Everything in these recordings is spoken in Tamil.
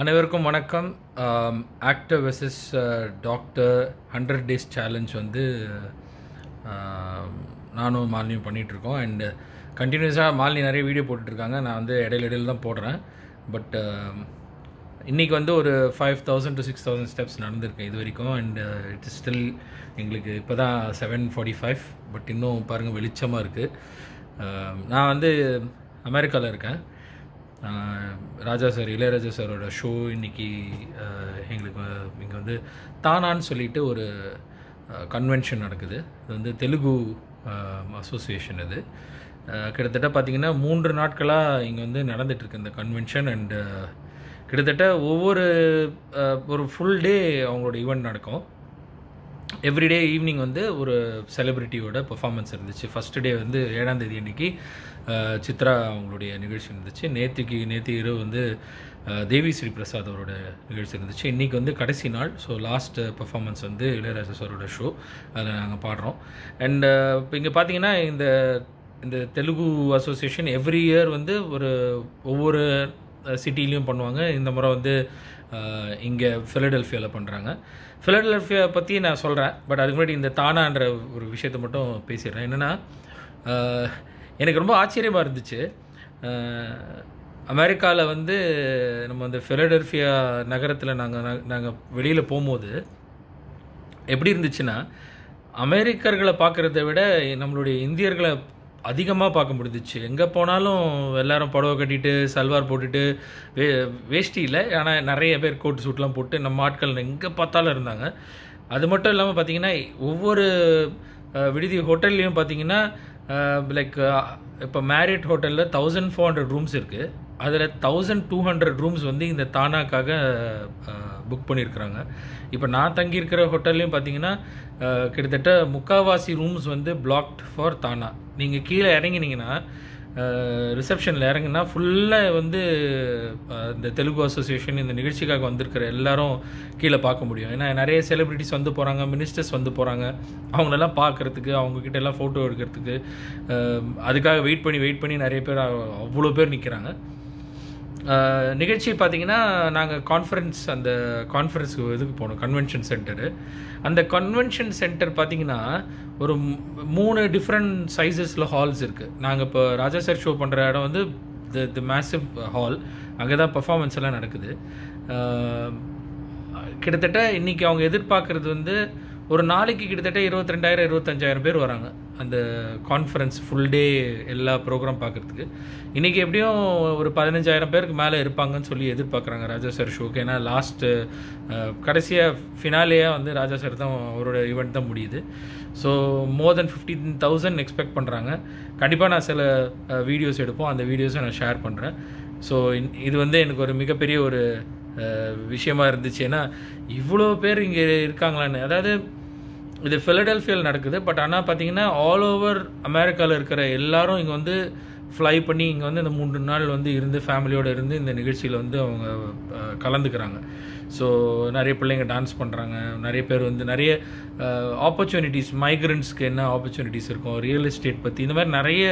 அனைவருக்கும் வணக்கம். Actor versus doctor hundred days challenge வந்து நானும் மாலினியும் பண்ணிகிட்ருக்கோம் அண்டு கண்டினியூஸாக மாலினி நிறைய வீடியோ போட்டுட்ருக்காங்க. நான் வந்து இடையில இடையில தான் போடுறேன். பட் இன்றைக்கி வந்து ஒரு five thousand to six thousand steps நடந்திருக்கேன் இது வரைக்கும். அண்டு இட் இஸ் ஸ்டில் எங்களுக்கு இப்போ தான் செவன் ஃபார்ட்டி ஃபைவ் பட் இன்னும் பாருங்கள் வெளிச்சமாக இருக்குது நான் வந்து அமெரிக்காவில் இருக்கேன். ராஜா சார் இளையராஜா சாரோட ஷோ இன்னைக்கு எங்களுக்கு இங்கே வந்து தானான்னு சொல்லிட்டு ஒரு கன்வென்ஷன் நடக்குது. இது வந்து தெலுங்கு அசோசியேஷன் இது. கிட்டத்தட்ட பார்த்தீங்கன்னா மூன்று நாட்களாக இங்கே வந்து நடந்துகிட்ருக்கு இந்த கன்வென்ஷன் அண்டு கிட்டத்தட்ட ஒவ்வொரு ஒரு ஃபுல் டே அவங்களோட ஈவெண்ட் நடக்கும். எவ்ரிடே ஈவினிங் வந்து ஒரு செலிப்ரிட்டியோட பெர்ஃபார்மன்ஸ் இருந்துச்சு. ஃபஸ்ட்டு டே வந்து ஏழாம் தேதி அன்னைக்கு சித்ரா அவங்களுடைய நிகழ்ச்சி இருந்துச்சு நேற்றுக்கு நேற்று இரவு வந்து தேவி ஸ்ரீ பிரசாத் அவரோட நிகழ்ச்சி இருந்துச்சு இன்றைக்கி வந்து கடைசி நாள். ஸோ லாஸ்ட் பர்ஃபாமன்ஸ் வந்து இளையராஜா சாரோட ஷோ அதில் நாங்கள் பாடுறோம். அண்ட் இப்போ இங்கே பார்த்தீங்கன்னா இந்த இந்த தெலுங்கு அசோசியேஷன் எவ்ரி இயர் வந்து ஒரு ஒவ்வொரு சிட்டிலையும் பண்ணுவாங்க. இந்த முறை வந்து இங்கே ஃபிலடெல்ஃபியாவில் பண்ணுறாங்க ஃபிலடெல்ஃபியா பற்றி நான் சொல்கிறேன் பட் அதுக்கு முன்னாடி இந்த தானான்ற ஒரு விஷயத்தை மட்டும் பேசிடுறேன். என்னென்னா எனக்கு ரொம்ப ஆச்சரியமாக இருந்துச்சு. அமெரிக்காவில் வந்து நம்ம அந்த ஃபிலடெல்ஃபியா நகரத்தில் நாங்கள் நாங்கள் வெளியில் போகும்போது எப்படி இருந்துச்சுன்னா அமெரிக்கர்களை பார்க்குறத விட நம்மளுடைய இந்தியர்களை அதிகமாக பார்க்க முடிஞ்சிச்சு. எங்கே போனாலும் எல்லாரும் புடவை கட்டிட்டு சல்வார் போட்டுட்டு வே வேஷ்டி இல்லை ஆனால் நிறைய பேர் கோட் சூட்லாம் போட்டு நம்ம ஆட்கள் எங்கே பார்த்தாலும் இருந்தாங்க. அது மட்டும் இல்லாமல் பார்த்தீங்கன்னா ஒவ்வொரு விடுதி ஹோட்டல்லையும் பார்த்தீங்கன்னா லைக் இப்போ மேரிட் ஹோட்டலில் தௌசண்ட் ஃபோர் ஹண்ட்ரட் ரூம்ஸ் இருக்குது அதில் தௌசண்ட் டூ ஹண்ட்ரட் ரூம்ஸ் வந்து இந்த தானாக்காக uh, புக் பண்ணியிருக்கிறாங்க இப்போ நான் தங்கியிருக்கிற ஹோட்டல்லையும் பார்த்தீங்கன்னா uh, கிட்டத்தட்ட முக்காவாசி ரூம்ஸ் வந்து பிளாக்ட் ஃபார் தானா. நீங்கள் கீழே இறங்கினீங்கன்னா ரிசப்ஷனில் இறங்குனா ஃபுல்லாக வந்து இந்த தெலுங்கு அசோசியேஷன் இந்த நிகழ்ச்சிக்காக வந்திருக்கிற எல்லாரும் கீழே பார்க்க முடியும். ஏன்னா நிறைய செலிபிரிட்டிஸ் வந்து போகிறாங்க மினிஸ்டர்ஸ் வந்து போகிறாங்க அவங்களெல்லாம் பார்க்குறதுக்கு அவங்கக்கிட்ட எல்லாம் ஃபோட்டோ எடுக்கிறதுக்கு அதுக்காக வெயிட் பண்ணி வெயிட் பண்ணி நிறைய பேர் அவ்வளோ பேர் நிற்கிறாங்க நிகழ்ச்சி பார்த்தீங்கன்னா நாங்கள் கான்ஃபரன்ஸ் அந்த கான்ஃபரன்ஸுக்கு இதுக்கு போனோம் கன்வென்ஷன் சென்டரு அந்த கன்வென்ஷன் சென்டர் பார்த்தீங்கன்னா ஒரு மூணு டிஃப்ரெண்ட் சைஸஸில் ஹால்ஸ் இருக்குது நாங்கள் இப்போ ராஜா சார் ஷோ பண்ணுற இடம் வந்து தி தி மேசிவ் ஹால் அங்கே தான் பர்ஃபார்மன்ஸ் எல்லாம் நடக்குது. கிட்டத்தட்ட இன்றைக்கி அவங்க எதிர்பார்க்குறது வந்து ஒரு நாளைக்கு கிட்டத்தட்ட இருபத்தி ரெண்டாயிரம் இருபத்தஞ்சாயிரம் பேர் வராங்க. அந்த கான்ஃபரன்ஸ் ஃபுல் டே எல்லா ப்ரோக்ராம் பார்க்குறதுக்கு இன்றைக்கி எப்படியும் ஒரு பதினஞ்சாயிரம் பேருக்கு மேலே இருப்பாங்கன்னு சொல்லி எதிர்பார்க்குறாங்க ராஜா சார் ஷோக்கு. ஏன்னா லாஸ்ட்டு கடைசியாக ஃபினாலேயாக வந்து ராஜா சார் தான் அவரோட ஈவெண்ட் தான் முடியுது. So more than fifteen thousand expect பண்ணுறாங்க கண்டிப்பாக நான் சில வீடியோஸ் எடுப்போம். அந்த வீடியோஸை நான் ஷேர் பண்ணுறேன் ஸோ இது வந்து எனக்கு ஒரு மிகப்பெரிய ஒரு விஷயமா இருந்துச்சு. ஏன்னா இவ்வளோ பேர் இங்கே இருக்காங்களான்னு. அதாவது இது ஃபிலடெல்ஃபியாவில் நடக்குது. பட் ஆனால் பார்த்தீங்கன்னா ஆல் ஓவர் அமெரிக்காவில் இருக்கிற எல்லாரும் இங்கே வந்து ஃப்ளை பண்ணி இங்கே வந்து இந்த மூன்று நாள் வந்து இருந்து ஃபேமிலியோடு இருந்து இந்த நிகழ்ச்சியில் வந்து அவங்க கலந்துக்கிறாங்க. ஸோ நிறைய பிள்ளைங்க டான்ஸ் பண்ணுறாங்க நிறைய பேர் வந்து நிறைய ஆப்பர்ச்சுனிட்டிஸ் மைக்ரண்ட்ஸ்க்கு என்ன ஆப்பர்ச்சுனிட்டிஸ் இருக்கும்? ரியல் எஸ்டேட் பற்றி இந்த மாதிரி நிறைய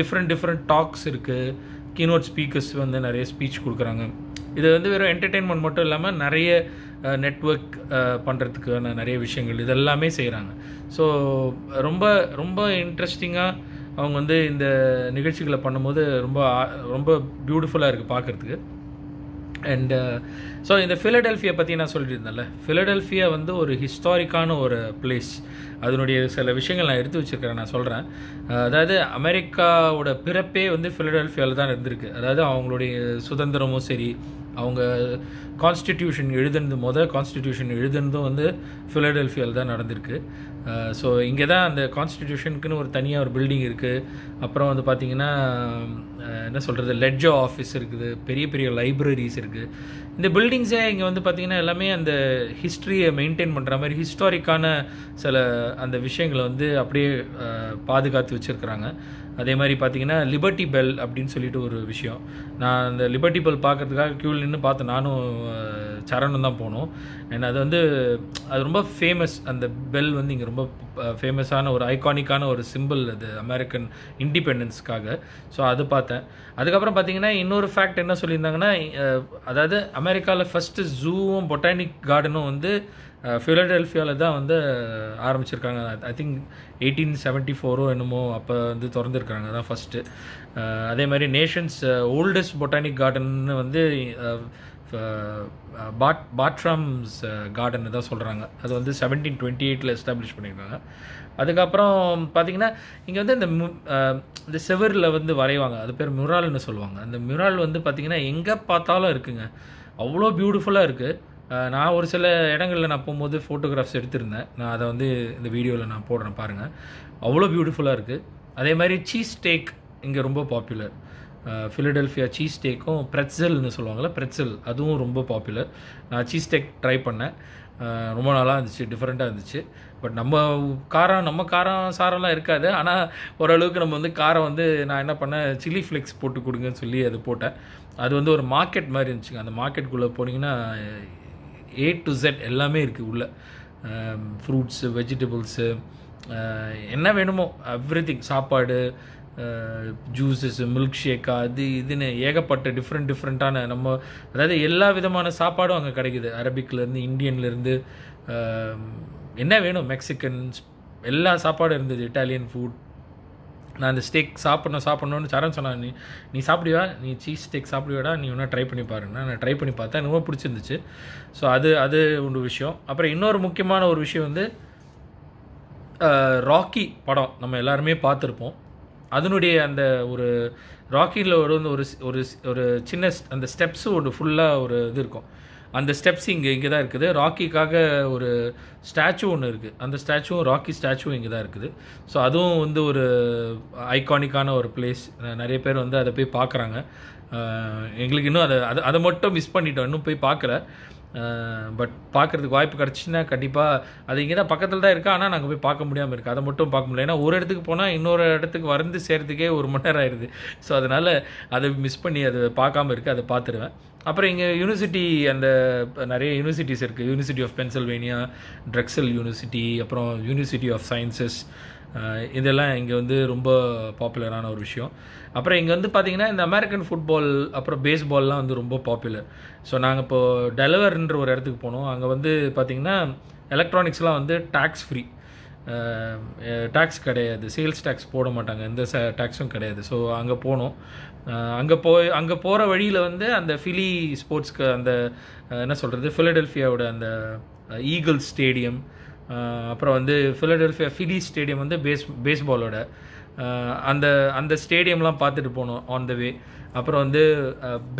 டிஃப்ரெண்ட் டிஃப்ரெண்ட் டாக்ஸ் இருக்குது கீனோட் ஸ்பீக்கர்ஸ் வந்து நிறைய ஸ்பீச் கொடுக்குறாங்க. இது வந்து வெறும் என்டர்டெயின்மெண்ட் மட்டும் இல்லாமல் நிறைய நெட்ஒர்க் பண்ணுறதுக்கான நிறைய விஷயங்கள் இதெல்லாமே செய்கிறாங்க ஸோ ரொம்ப ரொம்ப இன்ட்ரெஸ்டிங்காக அவங்க வந்து இந்த நிகழ்ச்சிகளை பண்ணும்போது ரொம்ப ரொம்ப பியூட்டிஃபுல்லாக இருக்குது பார்க்குறதுக்கு. அண்டு ஸோ இந்த ஃபிலடெல்ஃபியா பற்றி நான் சொல்லியிருந்தேன்ல. ஃபிலடெல்ஃபியா வந்து ஒரு ஹிஸ்டாரிக்கான ஒரு பிளேஸ் அதனுடைய சில விஷயங்கள் நான் எடுத்து வச்சிருக்கிறேன் நான் சொல்கிறேன் அதாவது அமெரிக்காவோட பிறப்பே வந்து ஃபிலடெல்ஃபியாவில் தான் இருந்திருக்கு. அதாவது அவங்களுடைய சுதந்திரமும் சரி அவங்க கான்ஸ்டிடியூஷன் எழுதுனது மொதல் கான்ஸ்டிடியூஷன் எழுதுனதும் வந்து ஃபிலடெல்ஃபியாவில் தான் நடந்திருக்கு. ஸோ இங்கே தான் அந்த கான்ஸ்டிடியூஷனுக்குன்னு ஒரு தனியாக ஒரு பில்டிங் இருக்குது அப்புறம் வந்து பார்த்திங்கன்னா என்ன சொல்கிறது லெட்ஜோ ஆஃபீஸ் இருக்குது பெரிய பெரிய லைப்ரரிஸ் இருக்குது இந்த பில்டிங்ஸே இங்கே வந்து பார்த்திங்கன்னா எல்லாமே அந்த ஹிஸ்ட்ரியை மெயின்டைன் பண்ணுற மாதிரி ஹிஸ்டாரிக்கான சில அந்த விஷயங்களை வந்து அப்படியே பாதுகாத்து வச்சுருக்கிறாங்க. அதே மாதிரி பார்த்தீங்கன்னா லிபர்ட்டி பெல் அப்படின்னு சொல்லிட்டு ஒரு விஷயம். நான் அந்த லிபர்ட்டி பெல் பார்க்கறதுக்காக க்யூவில் நின்று பார்த்தேன். நானும் சரணும் தான் போனோம். அண்ட் அது வந்து அது ரொம்ப ஃபேமஸ் அந்த பெல் வந்து இங்கே ரொம்ப ஃபேமஸான ஒரு ஐகானிக்கான ஒரு சிம்பிள் அது அமெரிக்கன் இண்டிபெண்டன்ஸ்க்காக ஸோ அது பார்த்தேன். அதுக்கப்புறம் பார்த்தீங்கன்னா இன்னொரு ஃபேக்ட் என்ன சொல்லியிருந்தாங்கன்னா அதாவது அமெரிக்காவில் ஃபஸ்ட்டு ஜூவும் பொட்டானிக் கார்டனும் வந்து ஃபிலடெல்ஃபியாவில் தான் வந்து ஆரம்பிச்சிருக்காங்க. I think eighteen seventy four என்னமோ அப்போ வந்து திறந்துருக்காங்க தான் ஃபஸ்ட்டு அதே மாதிரி நேஷன்ஸ் ஓல்டஸ்ட் பொட்டானிக் கார்டன்னு வந்து பாட் பாட்ராம்ஸ் கார்டன் தான் சொல்கிறாங்க அது வந்து செவன்டீன் டுவெண்ட்டி எயிட்டில் எஸ்டாப்ளிஷ் பண்ணியிருக்காங்க அதுக்கப்புறம் பார்த்தீங்கன்னா இங்கே வந்து இந்த மு- இந்த செவரில் வந்து வரைவாங்க. அது பேர் முரால்னு சொல்லுவாங்க. அந்த முரால் வந்து பார்த்திங்கன்னா எங்கே பார்த்தாலும் இருக்குங்க. அவ்வளோ பியூட்டிஃபுல்லாக இருக்குது நான் ஒரு சில இடங்களில் நான் போகும்போது ஃபோட்டோகிராஃப்ஸ் எடுத்திருந்தேன். நான் அதை வந்து இந்த வீடியோவில் நான் போடுறேன் பாருங்கள் அவ்வளோ பியூட்டிஃபுல்லாக இருக்குது அதே மாதிரி சீஸ் ஸ்டேக் இங்கே ரொம்ப பாப்புலர் ஃபிலடெல்ஃபியா சீஸ் ஸ்டேக்கும் ப்ரெட்சல்னு சொல்லுவாங்கள்ல ப்ரெட்சல் அதுவும் ரொம்ப பாப்புலர் நான் சீஸ் ஸ்டேக் ட்ரை பண்ணேன் ரொம்ப நாளாக இருந்துச்சு டிஃப்ரெண்ட்டாக இருந்துச்சு. பட் நம்ம காரம் நம்ம காரம் சாரம்லாம் இருக்காது. ஆனால் ஓரளவுக்கு நம்ம வந்து காரம் வந்து நான் என்ன பண்ணேன் சில்லி ஃப்ளெக்ஸ் போட்டு கொடுங்கன்னு சொல்லி அது போட்டேன். அது வந்து ஒரு மார்க்கெட் மாதிரி இருந்துச்சுங்க. அந்த மார்க்கெட்டுக்குள்ளே போனீங்கன்னா ஏ டு செட் எல்லாமே இருக்குது உள்ளே. ஃப்ரூட்ஸு வெஜிடபிள்ஸு என்ன வேணுமோ எவ்ரி திங் சாப்பாடு ஜூஸஸ் மில்க் ஷேக்கா அது இதுன்னு ஏகப்பட்ட டிஃப்ரெண்ட் டிஃப்ரெண்ட்டான நம்ம அதாவது எல்லா விதமான சாப்பாடும் அங்கே கிடைக்குது. அரபிக்லேருந்து இந்தியன்லேருந்து என்ன வேணும்? மெக்சிகன்ஸ் எல்லா சாப்பாடும் இருந்தது. இட்டாலியன் ஃபுட் நான் அந்த ஸ்டேக் சாப்பிட்ணும் சாப்பிட்ணுன்னு சரண் சொன்னான். நீ நீ சாப்பிடுவா நீ சீஸ் ஸ்டேக் சாப்பிடுவாடா நீ ஒன்றா ட்ரை பண்ணி பாருங்க நான் ட்ரை பண்ணி பார்த்தேன். எனக்கு ரொம்ப பிடிச்சிருந்துச்சு. ஸோ அது அது ஒரு விஷயம். அப்புறம் இன்னொரு முக்கியமான ஒரு விஷயம் வந்து ராக்கி படம் நம்ம எல்லாருமே பார்த்துருப்போம். அதனுடைய அந்த ஒரு ராக்கியில் ஒரு வந்து ஒரு ஒரு ஒரு சின்ன அந்த ஸ்டெப்ஸ் ஒரு ஃபுல்லாக ஒரு இது இருக்கும். அந்த ஸ்டெப்ஸ் இங்கே இங்கே தான் இருக்குது. ராக்கிக்காக ஒரு ஸ்டாச்சு ஒன்று இருக்குது அந்த ஸ்டாச்சுவும் ராக்கி ஸ்டாச்சுவும் இங்கே தான் இருக்குது. ஸோ அதுவும் வந்து ஒரு ஐகானிக்கான ஒரு பிளேஸ் நிறைய பேர் வந்து அதை போய் பார்க்குறாங்க. எங்களுக்கு இன்னும் அதை அதை அதை மட்டும் மிஸ் பண்ணிட்டோம். இன்னும் போய் பார்க்கல. பட் பார்க்குறதுக்கு வாய்ப்பு கிடச்சின்னா கண்டிப்பாக அது இங்கே தான் பக்கத்தில் தான் இருக்கா. ஆனால் நாங்கள் போய் பார்க்க முடியாமல் இருக்குது அதை மட்டும் பார்க்க முடியல. ஏன்னா ஒரு இடத்துக்கு போனால் இன்னொரு இடத்துக்கு வந்து சேர்றதுக்கே ஒரு மணி நேரம் ஆயிடுது. ஸோ அதனால் அதை மிஸ் பண்ணி அதை பார்க்காம இருக்குது அதை பார்த்துருவேன். அப்புறம் இங்கே யூனிவர்சிட்டி அந்த நிறைய யூனிவர்சிட்டிஸ் இருக்குது university of Pennsylvania Drexel university அப்புறம் யூனிவர்சிட்டி ஆஃப் சயின்சஸ் இதெல்லாம் இங்கே வந்து ரொம்ப பாப்புலரான ஒரு விஷயம். அப்புறம் இங்கே வந்து பார்த்தீங்கன்னா இந்த அமெரிக்கன் ஃபுட்பால் அப்புறம் பேஸ்பால்லாம் வந்து ரொம்ப பாப்புலர் ஸோ நாங்கள் இப்போது டெலவர்ன்ற ஒரு இடத்துக்கு போனோம். அங்கே வந்து பார்த்தீங்கன்னா எலக்ட்ரானிக்ஸ்லாம் வந்து டேக்ஸ் ஃப்ரீ டேக்ஸ் கிடையாது. சேல்ஸ் டேக்ஸ் போட மாட்டாங்க. எந்த ச டேக்ஸும் கிடையாது. ஸோ அங்கே போனோம். அங்கே போய் அங்கே போகிற வழியில் வந்து அந்த ஃபிலி ஸ்போர்ட்ஸ்க்கு அந்த என்ன சொல்கிறது ஃபிலடெல்ஃபியாவோட அந்த ஈகிள் ஸ்டேடியம் அப்புறம் வந்து ஃபிலடெல்ஃபியா ஃபிலி ஸ்டேடியம் வந்து பேஸ் பேஸ்பாலோட அந்த அந்த ஸ்டேடியம்லாம் பார்த்துட்டு போனோம் ஆன் த வே அப்புறம் வந்து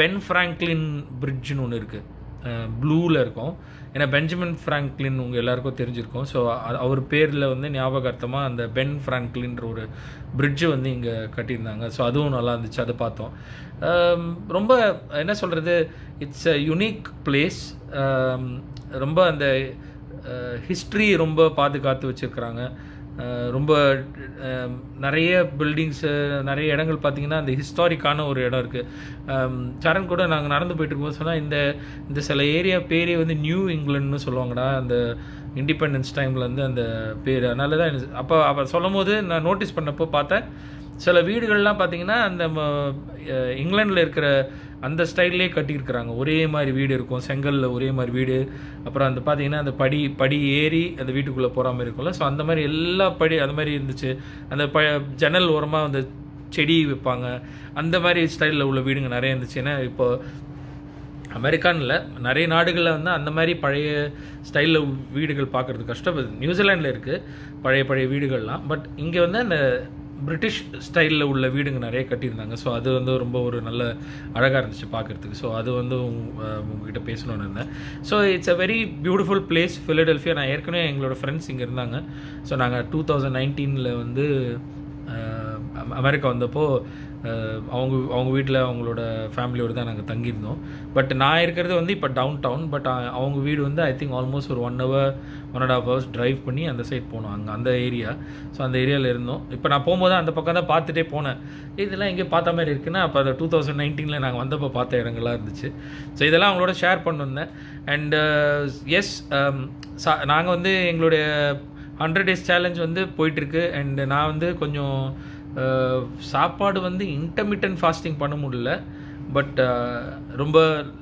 பென் ஃப்ராங்க்லின் பிரிட்ஜ்னு ஒன்று இருக்குது ப்ளூவில் இருக்கும். ஏன்னா பெஞ்சமின் ஃப்ராங்க்லின் உங்கள் எல்லாருக்கும் தெரிஞ்சிருக்கும். ஸோ அவர் பேரில் வந்து ஞாபகார்த்தமாக அந்த பென் ஃப்ராங்க்லின்ற ஒரு பிரிட்ஜு வந்து இங்கே கட்டியிருந்தாங்க. ஸோ அதுவும் நல்லா இருந்துச்சு. அதை பார்த்தோம். ரொம்ப என்ன சொல்கிறது இட்ஸ் அ யுனிக் பிளேஸ் ரொம்ப அந்த ஹிஸ்ட்ரி ரொம்ப பாதுகாத்து வச்சுருக்குறாங்க. ரொம்ப நிறைய பில்டிங்ஸு நிறைய இடங்கள் பார்த்தீங்கன்னா அந்த ஹிஸ்டாரிக்கான ஒரு இடம் இருக்குது சரண் கூட நாங்கள் நடந்து போயிட்டு இருக்கும்போது சொன்னால் இந்த இந்த சில ஏரியா பேரே வந்து நியூ இங்கிலாண்டுன்னு சொல்லுவாங்கடா அந்த இண்டிபெண்டன்ஸ் டைமில் வந்து அந்த பேர். அதனால தான் அப்போ அப்போ சொல்லும் போது நான் நோட்டீஸ் பண்ணப்போ பார்த்தேன் சில வீடுகள்லாம் பார்த்தீங்கன்னா அந்த இங்கிலாண்டில் இருக்கிற அந்த ஸ்டைல்லே கட்டியிருக்கிறாங்க. ஒரே மாதிரி வீடு இருக்கும். செங்கல்ல ஒரே மாதிரி வீடு. அப்புறம் அந்த பார்த்தீங்கன்னா அந்த படி படி ஏறி அந்த வீட்டுக்குள்ளே போகிற மாதிரி இருக்கும்ல. ஸோ அந்த மாதிரி எல்லா படி அந்த மாதிரி இருந்துச்சு. அந்த ப ஜன்னல் ஓரமாக அந்த செடி வைப்பாங்க. அந்த மாதிரி ஸ்டைலில் உள்ள வீடுங்க நிறைய இருந்துச்சு. ஏன்னா இப்போ அமெரிக்கானில் நிறைய நாடுகளில் வந்து அந்த மாதிரி பழைய ஸ்டைலில் வீடுகள் பார்க்குறது கஷ்டம். நியூசிலாண்டில் இருக்குது பழைய பழைய வீடுகள்லாம். பட் இங்கே வந்து அந்த பிரிட்டிஷ் ஸ்டைலில் உள்ள வீடுங்க நிறைய கட்டியிருந்தாங்க. ஸோ அது வந்து ரொம்ப ஒரு நல்ல அழகாக இருந்துச்சு பார்க்குறதுக்கு. ஸோ அது வந்து உங்ககிட்ட பேசணும்னு இருந்தேன். So it's a very beautiful place Philadelphia நான் ஏற்கனவே எங்களோட ஃப்ரெண்ட்ஸ் இங்கே இருந்தாங்க. ஸோ நாங்கள் டூ தௌசண்ட் நைன்டீனில் வந்து அமெரிக்கா வந்தப்போ அவங்க அவங்க வீட்டில் அவங்களோட ஃபேமிலியோடு தான் நாங்கள் தங்கியிருந்தோம். பட் நான் இருக்கிறது வந்து இப்போ டவுன் டவுன் பட் அவங்க வீடு வந்து ஐ திங்க் ஆல்மோஸ்ட் ஒரு one hour one and half hours drive பண்ணி அந்த சைட் போனோம் அங்கே அந்த ஏரியா ஸோ அந்த ஏரியாவில் இருந்தோம். இப்போ நான் போகும்போது அந்த பக்கம் தான் பார்த்துட்டே போனேன். இதெல்லாம் எங்கே பார்த்த மாதிரி இருக்குன்னா அப்போ அந்த டூ தௌசண்ட் நைன்டீனில் நாங்கள் வந்தப்போ பார்த்த இடங்கள்லாம் இருந்துச்சு. ஸோ இதெல்லாம் அவங்களோட ஷேர் பண்ணிருந்தேன். அண்ட் எஸ் நாங்கள் வந்து எங்களுடைய ஹண்ட்ரட் டேஸ் சேலஞ்ச் வந்து போயிட்டுருக்கு அண்ட் நான் வந்து கொஞ்சம் சாப்பாடு வந்து இன்டர்மீடியன்ட் ஃபாஸ்டிங் பண்ண முடியல பட் ரொம்ப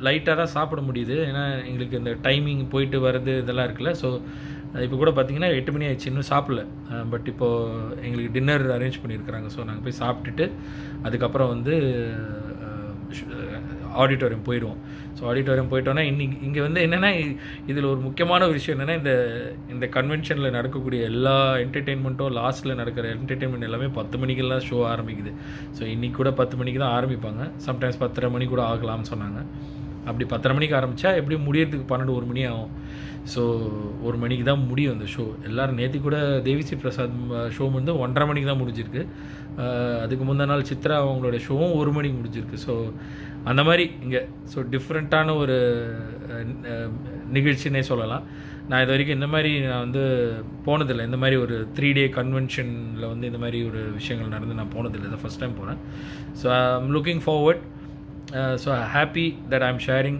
லைட்டாக தான் சாப்பிட முடியுது. ஏன்னா எங்களுக்கு இந்த டைமிங் போயிட்டு வர்றது இதெல்லாம் இருக்குல்ல ஸோ இப்போ கூட பார்த்தீங்கன்னா எட்டு மணி ஆயிடுச்சு இன்னும் சாப்பிடல. பட் இப்போது எங்களுக்கு டின்னர் அரேஞ்ச் பண்ணியிருக்கிறாங்க ஸோ நாங்கள் போய் சாப்பிட்டுட்டு அதுக்கப்புறம் வந்து ஆடிட்டோரியம் போயிடுவோம். ஸோ ஆடிட்டோரியம் போயிட்டோன்னா இன்னைக்கு இங்கே வந்து என்னென்னா இதில் ஒரு முக்கியமான ஒரு விஷயம் என்னென்னா இந்த இந்த கன்வென்ஷனில் நடக்கக்கூடிய எல்லா என்டர்டெயின்மெண்ட்டும் லாஸ்ட்டில் நடக்கிற என்டர்டெயின்மெண்ட் எல்லாமே பத்து மணிக்கெல்லாம் ஷோ ஆரம்பிக்குது. ஸோ இன்றைக்கி கூட பத்து மணிக்கு தான் ஆரம்பிப்பாங்க. சம்டைம்ஸ் பத்தரை மணி கூட ஆகலாம்னு சொன்னாங்க. அப்படி பத்தரை மணிக்கு ஆரம்பித்தா எப்படியும் முடியறதுக்கு பன்னெண்டு ஒரு மணி ஆகும். ஸோ ஒரு மணிக்கு தான் முடியும் அந்த ஷோ எல்லோரும் நேற்று கூட தேவிஸ்ரீ பிரசாத் ஷோ வந்து ஒன்றரை மணிக்கு தான் முடிஞ்சிருக்கு. அதுக்கு முந்தின நாள் சித்ரா அவங்களோட ஷோவும் ஒரு மணிக்கு முடிஞ்சிருக்கு. ஸோ அந்த மாதிரி இங்கே ஸோ டிஃப்ரெண்ட்டான ஒரு நிகழ்ச்சின்னே நிகழ்ச்சினே சொல்லலாம். நான் இது வரைக்கும் இந்த மாதிரி நான் வந்து போனதில்லை. இந்த மாதிரி ஒரு த்ரீ டே கன்வென்ஷனில் வந்து இந்த மாதிரி ஒரு விஷயங்கள் நடந்து நான் போனதில்லை. இதை ஃபஸ்ட் டைம் போகிறேன் so I am looking forward so happy that I am sharing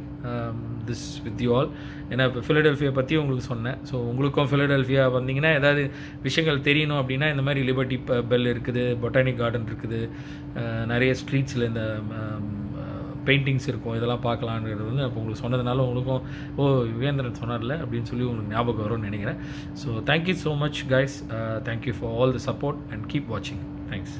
this with you all ஏன்னா இப்போ ஃபிலடெல்ஃபியா பற்றி உங்களுக்கு சொன்னேன். ஸோ உங்களுக்கும் ஃபிலடெல்ஃபியா வந்தீங்கன்னா ஏதாவது விஷயங்கள் தெரியணும் அப்படின்னா இந்த மாதிரி லிபர்ட்டி பெல் இருக்குது பொட்டானிக் கார்டன் இருக்குது uh, நிறைய ஸ்ட்ரீட்ஸில் இந்த um, um, பெயிண்டிங்ஸ் இருக்கும். இதெல்லாம் பார்க்கலான்றது வந்து அப்போ உங்களுக்கு சொன்னதுனால உங்களுக்கும் ஓ யுகேந்திரன் சொன்னார்ல? அப்படின்னு சொல்லி உங்களுக்கு ஞாபகம் வரும்னு நினைக்கிறேன். So thank you so much guys thank you for all the support and keep வாட்சிங் தேங்க்ஸ்